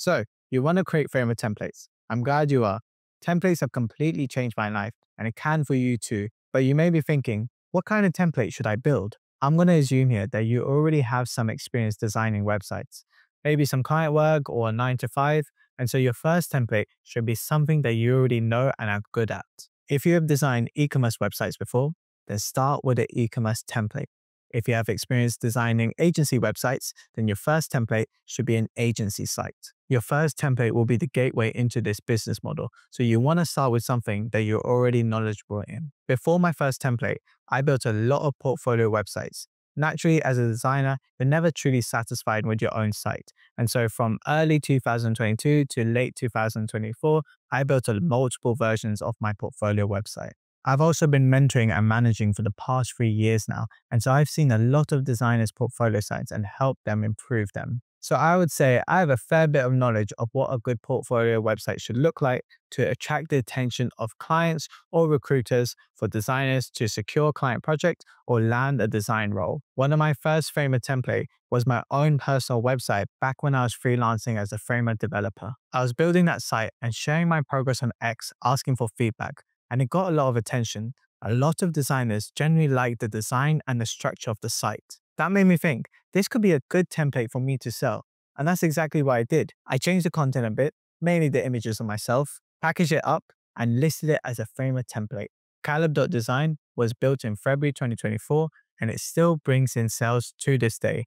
So, you want to create Framer templates. I'm glad you are. Templates have completely changed my life, and it can for you too. But you may be thinking, what kind of template should I build? I'm going to assume here that you already have some experience designing websites, maybe some client work or a nine to five. And so your first template should be something that you already know and are good at. If you have designed e-commerce websites before, then start with an e-commerce template. If you have experience designing agency websites, then your first template should be an agency site. Your first template will be the gateway into this business model. So you want to start with something that you're already knowledgeable in. Before my first template, I built a lot of portfolio websites. Naturally, as a designer, you're never truly satisfied with your own site. And so from early 2022 to late 2024, I built multiple versions of my portfolio website. I've also been mentoring and managing for the past three years now, and so I've seen a lot of designers' portfolio sites and helped them improve them. So I would say I have a fair bit of knowledge of what a good portfolio website should look like to attract the attention of clients or recruiters for designers to secure client project or land a design role. One of my first Framer template was my own personal website back when I was freelancing as a Framer developer. I was building that site and sharing my progress on X asking for feedback and it got a lot of attention. A lot of designers generally like the design and the structure of the site. That made me think this could be a good template for me to sell. And that's exactly what I did. I changed the content a bit, mainly the images of myself, packaged it up, and listed it as a Framer template. Caleb.design was built in February 2024, and it still brings in sales to this day.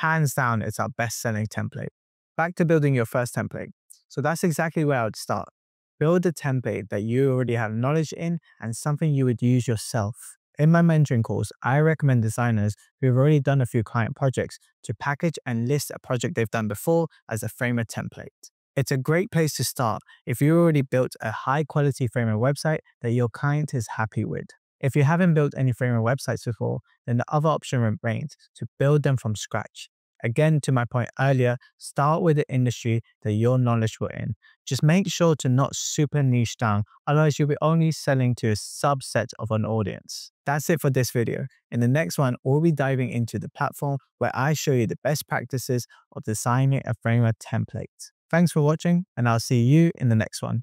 Hands down, it's our best selling template. Back to building your first template. So that's exactly where I would start. Build a template that you already have knowledge in and something you would use yourself. In my mentoring course, I recommend designers who have already done a few client projects to package and list a project they've done before as a Framer template. It's a great place to start if you already built a high quality Framer website that your client is happy with. If you haven't built any Framer websites before, then the other option remains to build them from scratch. Again, to my point earlier, start with the industry that you're knowledgeable in. Just make sure to not super niche down, otherwise you'll be only selling to a subset of an audience. That's it for this video. In the next one, we'll be diving into the platform where I show you the best practices of designing a Framer template. Thanks for watching, and I'll see you in the next one.